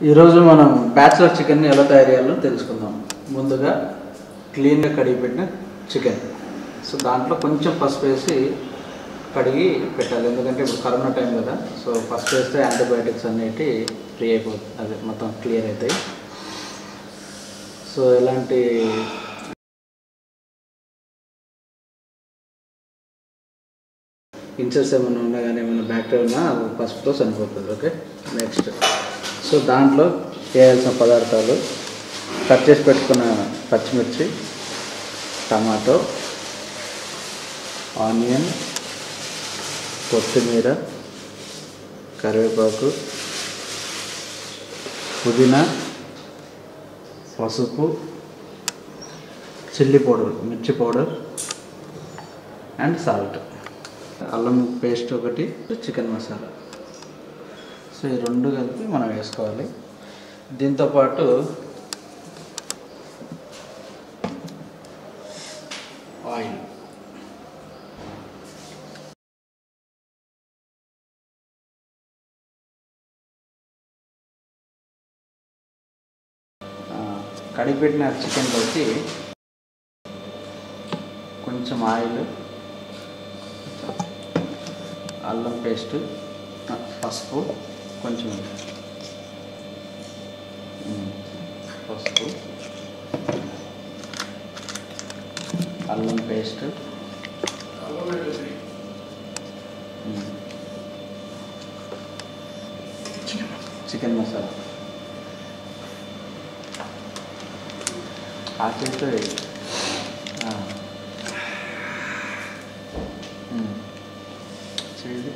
ఈరోజు మనం బ్యాచులర్ చికెన్ని ఎలా తయారు చేయాలో తెలుసుకుందాం. ముందుగా క్లీన్గా కడిగి పెట్టిన చికెన్. సో దాంట్లో కొంచెం పసుపు వేసి కడిగి పెట్టాలి. ఎందుకంటే ఇప్పుడు కరోనా టైం కదా సో పసుపు వేస్తే యాంటీబయాటిక్స్ అనేవి ఫ్రీ అయిపోతుంది. అదే మొత్తం క్లియర్ అవుతాయి. సో ఎలాంటి ఇంచెస్ ఏమైనా ఉన్నా కానీ ఏమైనా బ్యాక్టీరియా ఉన్నా అది పసుపుతో చనిపోతుంది ఓకే నెక్స్ట్ సో దాంట్లో చేయాల్సిన పదార్థాలు కట్ చేసి పెట్టుకున్న పచ్చిమిర్చి టమాటో ఆనియన్ కొత్తిమీర కరివేపాకు పుదీనా పసుపు చిల్లీ పౌడర్ మిర్చి పౌడర్ అండ్ సాల్ట్ అల్లం పేస్ట్ ఒకటి చికెన్ మసాలా. సో ఈ రెండు కలిపి మనం వేసుకోవాలి. దీంతోపాటు ఆయిల్. కడిగిపెట్టిన చికెన్లోకి కొంచెం ఆయిల్ అల్లం పేస్ట్ పసుపు కొంచెం పసుపు అల్లం పేస్ట్. చికెన్ మసాలా. ఆ చేతితో వేయి. ఆ. ఉమ్. చేయి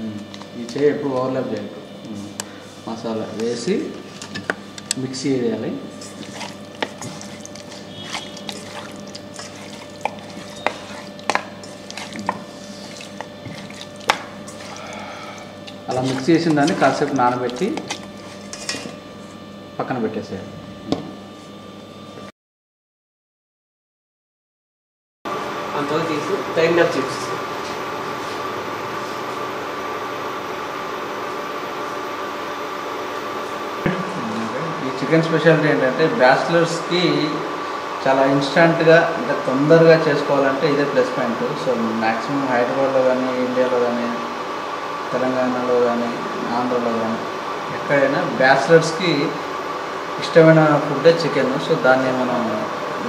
ఉమ్. ఈ చేయి ఎప్పుడు ఓవర్లాప్ చేయకు. మసాలా వేసి మిక్సీ వేయాలి అలా మిక్స్ చేసిన దాన్ని కాసేపు నానబెట్టి పక్కన పెట్టేసేయాలి. అంతవరకు తీసి తగిన చిప్స్ సెకండ్ చికెన్ స్పెషాలిటీ ఏంటంటే బ్యాచిలర్స్కి చాలా ఇన్స్టంట్గా అంటే తొందరగా చేసుకోవాలంటే ఇదే ప్లస్ పాయింట్. సో మ్యాక్సిమం హైదరాబాద్లో కానీ ఇండియాలో కానీ తెలంగాణలో కానీ ఆంధ్రలో కానీ ఎక్కడైనా బ్యాచిలర్స్కి ఇష్టమైన ఫుడ్డే చికెన్. సో దాన్ని మనం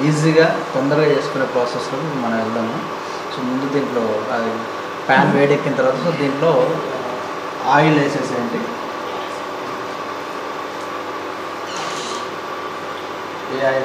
ఈజీగా తొందరగా చేసుకునే ప్రాసెస్లో మనం వెళ్దాము. సో ముందు దీంట్లో అది ప్యాన్ వేడెక్కిన తర్వాత సో దీంట్లో ఆయిల్ వేసేసేయండి. AI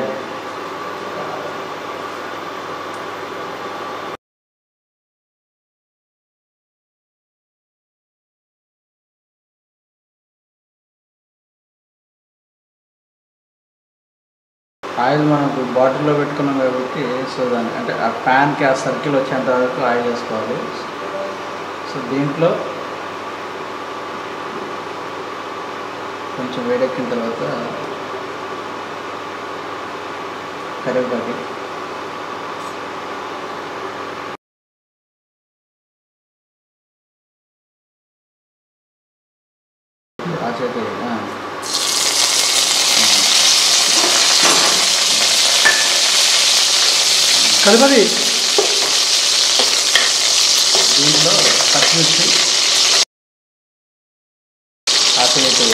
ఆయిల్ మనం మనకు బాటిల్లో పెట్టుకున్నాం కాబట్టి సో దాని అంటే ఆ ప్యాన్కి ఆ సర్కిల్ వచ్చేంత వరకు ఆయిల్ వేసుకోవాలి. సో దీంట్లో కొంచెం వేడెక్కిన తర్వాత కరివేపాకు ఆ చేతి ఆ. కలపది దీంట్లో పచ్చిమిర్చి ఆకులైతే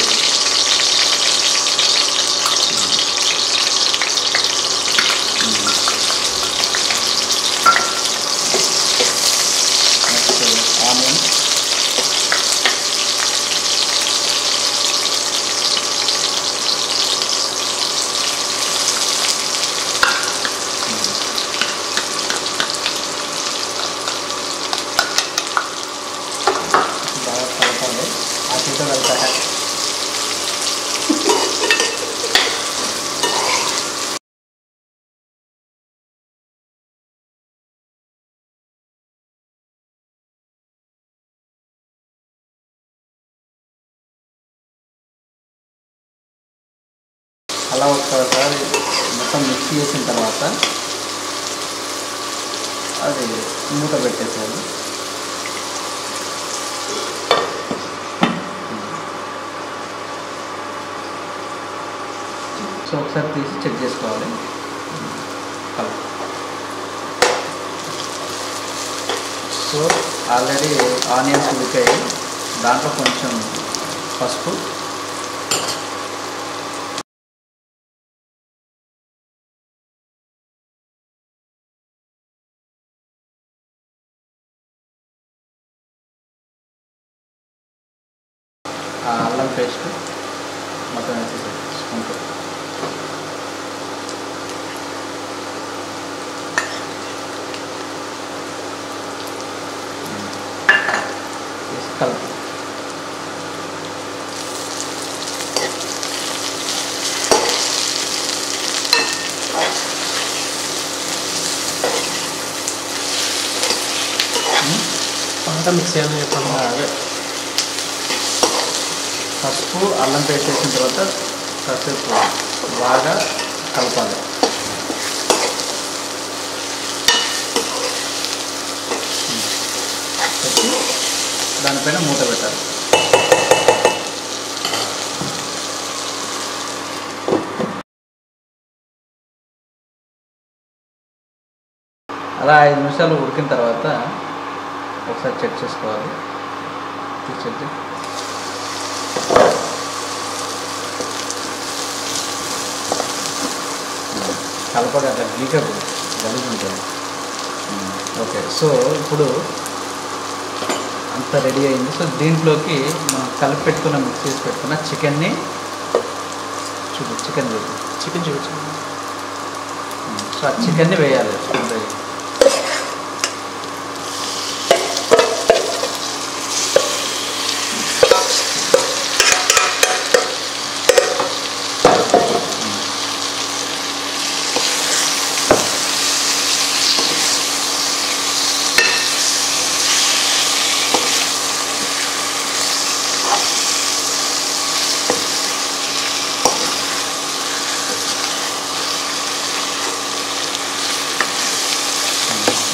నెక్స్ట్ ఆనియన్ బాగా కలపాలి ఆ చేతితో కలపాలి అలా ఒకసారి మొత్తం మిక్స్ చేసిన తర్వాత అది మూత పెట్టేసాను సో ఒకసారి తీసి చెక్ చేసుకోవాలి. సో ఆల్రెడీ ఆనియన్స్ ఉడికాయి. దాంట్లో కొంచెం పసుపు ఆ అల్లం పేస్ట్ మొత్తం వేసేసి స్పూన్తో వేసి కలుపు బాగా మిక్స్ చేయమని చెప్పాను అదే పసుపు అల్లం పేస్ట్ వేసిన తర్వాత కాసేపు బాగా కలపాలి. దానిపైన మూత పెట్టాలి. అలా ఐదు నిమిషాలు ఉడికిన తర్వాత ఒకసారి చెక్ చేసుకోవాలి. తీసి చెక్ కలపగా అట్లా గీకకు గలీజ్ ఉంటుంది ఓకే సో ఇప్పుడు అంతా రెడీ అయింది. సో దీంట్లోకి మనం కలిపి పెట్టుకున్న మిక్స్ చేసి పెట్టుకున్న చికెన్ని చూడు చికెన్ చూడు చికెన్. చూపించు సో ఆ చికెన్ని వేయాలి స్పూన్ వేయి.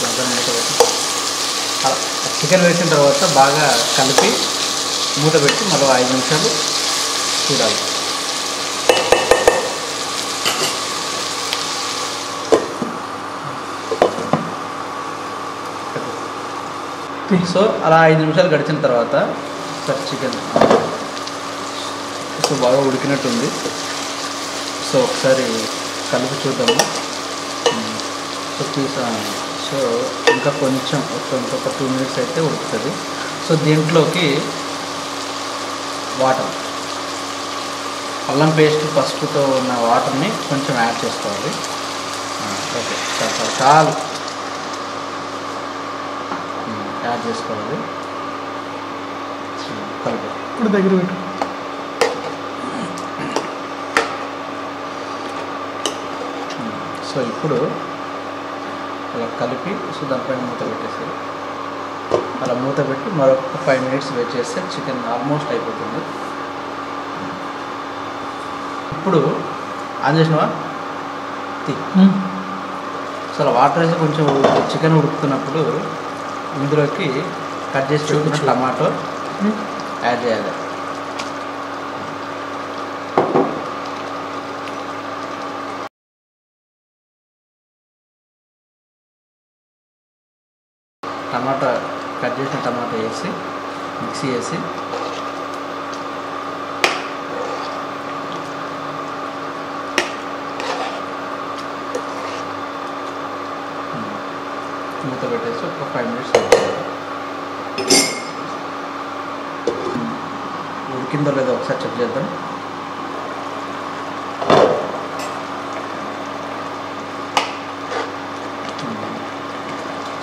బాగా మూత పెట్టి అలా చికెన్ వేసిన తర్వాత బాగా కలిపి మూత పెట్టి మరో ఐదు నిమిషాలు చూడాలి. సో అలా ఐదు నిమిషాలు గడిచిన తర్వాత సార్ చికెన్ సో బాగా ఉడికినట్టుంది. సో ఒకసారి కలిపి చూద్దాము. సో తీసా సో ఇంకా కొంచెం ఒక ఇంకొక టూ మినిట్స్ అయితే ఉడుకుతుంది సో దీంట్లోకి వాటర్. అల్లం పేస్ట్ పసుపుతో ఉన్న వాటర్ని కొంచెం యాడ్ చేసుకోవాలి. ఓకే. చాలు చాలు చాలు. యాడ్ చేసుకోవాలి. కలుపు. ఇప్పుడు దగ్గర పెట్టు. సో ఇప్పుడు అలా కలిపి సో దానిపైన మూత పెట్టేసి అలా మూత పెట్టి మరొక ఫైవ్ మినిట్స్ వెయిట్ చేస్తే చికెన్ ఆల్మోస్ట్ అయిపోతుంది. ఇప్పుడు ఆన్ చేసినవా? తీ. సో అలా వాటర్ వేసి కొంచెం చికెన్ ఉడుకుతున్నప్పుడు ఇందులోకి కట్ చేసి పెట్టుకున్న టమాటో యాడ్ చేయాలి టమాటా కట్ టమాటా వేసి మిక్సీ వేసి మూత పెట్టేసి ఒక ఫైవ్ మినిట్స్ ఉడికిందో లేదో ఒకసారి చెక్ చేద్దాం.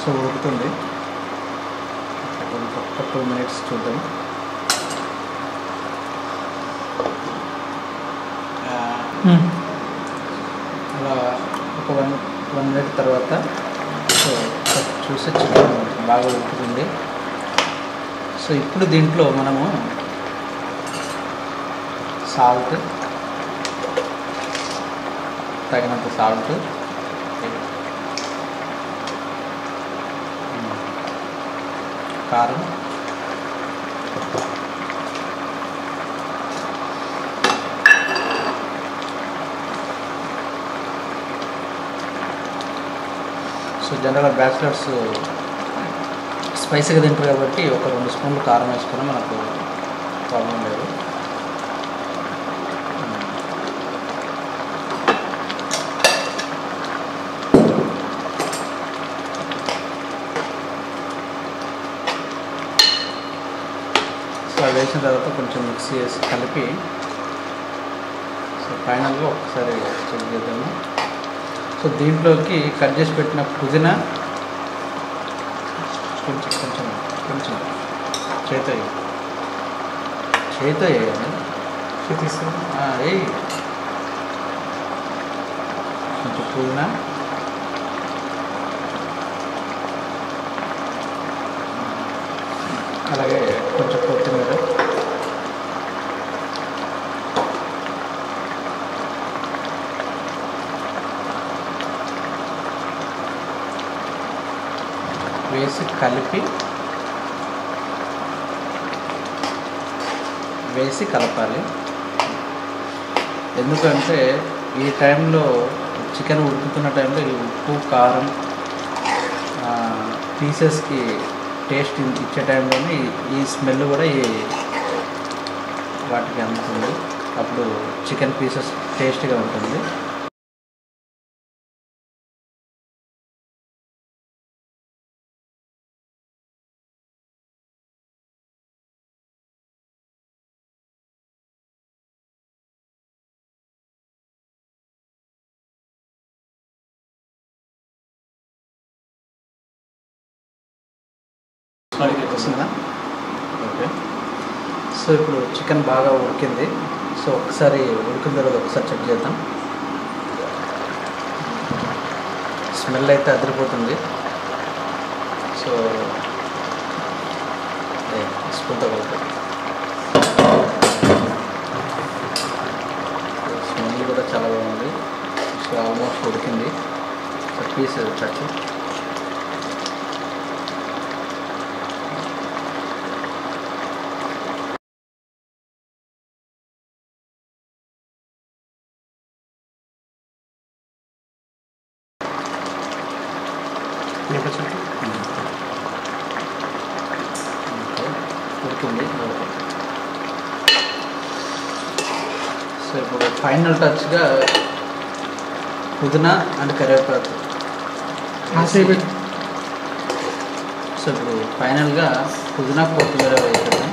సో ఉడుకుతుంది. టూ మినిట్స్ చూద్దాం అలా ఒక వన్ వన్ మినిట్ తర్వాత సో చూసి చికెన్ బాగా ఉడుకుతుంది సో ఇప్పుడు దీంట్లో మనము సాల్ట్ తగినంత సాల్ట్ కారం సో జనరల్గా బ్యాచిలర్స్ స్పైసీగా తింటారు కాబట్టి ఒక రెండు స్పూన్లు కారం వేసుకోవడం మనకు ప్రాబ్లం లేదు. సో అది వేసిన తర్వాత కొంచెం మిక్స్ చేసి కలిపి సో ఫైనల్గా ఒకసారి చెక్ చేద్దాము. సో దీంట్లోకి కట్ చేసి పెట్టిన పుదీనా కొంచెం కొంచెం కొంచెం చేత. చేత వేయాలి వేయి కొంచెం పుదీనా. అలాగే కొంచెం కొత్తిమీర వేసి కలిపి వేసి కలపాలి. ఎందుకంటే ఈ టైంలో చికెన్ ఉడుకుతున్న టైంలో ఈ ఉప్పు కారం పీసెస్కి టేస్ట్ ఇచ్చే టైంలోనే ఈ- ఈ స్మెల్ కూడా ఈ వాటికి అందుతుంది. అప్పుడు చికెన్ పీసెస్ టేస్టీగా ఉంటుంది. వస్తుందా? ఓకే. సో ఇప్పుడు చికెన్ బాగా ఉడికింది. సో ఒకసారి ఉడికిన తర్వాత ఒకసారి చెక్ చేద్దాం. స్మెల్ అయితే అదిరిపోతుంది. సో స్పూన్తో కలిపి స్మెల్ కూడా చాలా బాగుంది. సో ఆల్మోస్ట్ ఉడికింది. సో పీస్ టచ్ సో ఇప్పుడు ఫైనల్ టచ్గా పుదీనా అండ్ కరివేపాకు. కాసేపు సో ఇప్పుడు ఫైనల్గా పుదీనా కొత్తిమీర వేసేద్దాం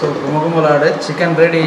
సో గుమగుమలాడే చికెన్ రెడీ